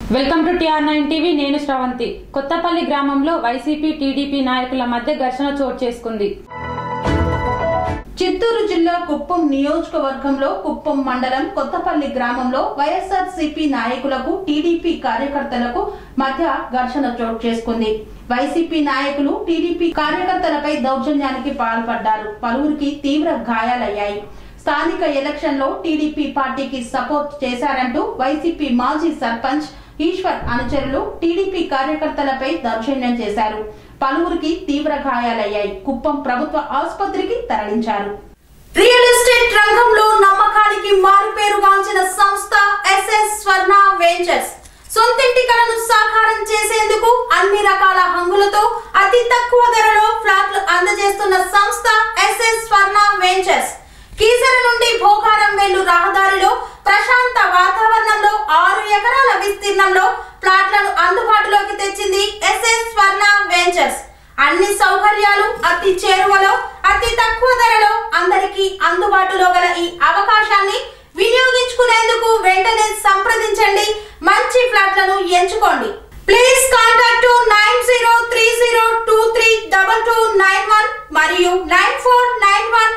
Welcome to TR nine TV నేను శ్రవంతి. కొత్తపల్లి గ్రామంలో YCP TDP నాయకుల మధ్య ఘర్షణ చోటు చేసుకుంది. చిత్తూరు జిల్లా కుప్పం నియోజకవర్గంలో కుప్పం మండలం కొత్తపల్లి గ్రామంలో వైఎస్ఆర్ సిపి నాయకులకు టీడీపీ కార్యకర్తలకు మధ్య ఘర్షణ చోటు చేసుకుంది. వైసీపీ నాయకులు టీడీపీ కార్యకర్తలపై దౌర్జన్యానికి పాల్పడ్డారు. పలువురికి తీవ్ర గాయాలయ్యాయి. స్థానిక ఎలక్షన్లో టీడీపీ పార్టీకి సపోర్ట్ చేశారంటూ వైసీపీ మాజీ సర్పంచ్ ఈశ్వర్ అనుచరులు టీడీపీ కార్యకర్తలపై దౌర్జన్యం చేశారు. పలువురికి తీవ్ర గాయాలయ్యాయి. కుప్పం ప్రభుత్వ ఆసుపత్రికి తరలించారు. రియల్ ఎస్టేట్ రంగంలో నమ్మకానికి మారుపేరుగాంచిన సంస్థ ఎస్ఎస్ స్వర్ణ వెంచర్స్. సొంతింటి కలను సాకారం చేసేందుకు అన్ని రకాల హంగులతో అతి తక్కువ ధరలో ఫ్లాట్లు అందజేస్తున్న సంస్థ ఎస్ఎస్ స్వర్ణ వెంచర్స్. కీసర నుండి భోగారం వెళ్ళు రహదారిలో ప్రశాంత్ లో ప్లాట్లను అందుబాటులోకి తెచ్చింది ఎస్ఎస్ స్వర్ణ వెంచర్స్. అన్ని సౌకర్యాలు అతి చేరువలో అతి తక్కువ ధరలో అందరికీ అందుబాటులో గల ఈ అవకాశాన్ని వినియోగించుకునేందుకు వెంటనే సంప్రదించండి. మంచి ఫ్లాట్లను ఎంచుకోండి. Please contact nine zero three zero two three double two nine one మరియు నైన్ ఫోర్ నైన్ వన్